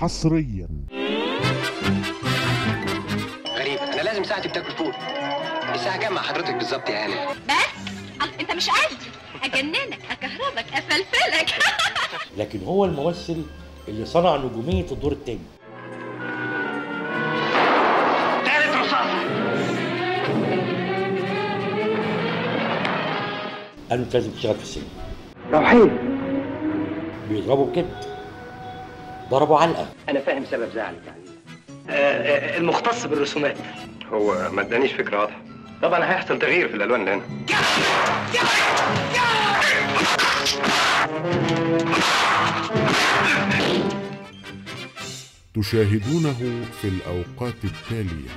حصريا. غريبة أنا لازم ساعتي بتاكل فول. الساعة كام مع حضرتك بالظبط يا هانم؟ بس؟ أنت مش قلبي. أجننك أكهربك أفلفلك. لكن هو الممثل اللي صنع نجومية الدور التاني. قالوا انت لازم تشتغل في السينما. روحين بيضربوا بجد. ضربوا علقة. أنا فاهم سبب زعلك يعني. المختص بالرسومات. هو ما ادانيش فكرة واضحة. طبعا هيحصل تغيير في الألوان اللي هنا تشاهدونه في الأوقات التالية.